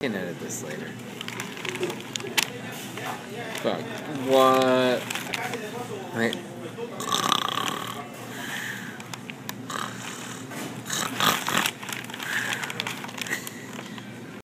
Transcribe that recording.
can edit this later. Fuck. What? Wait.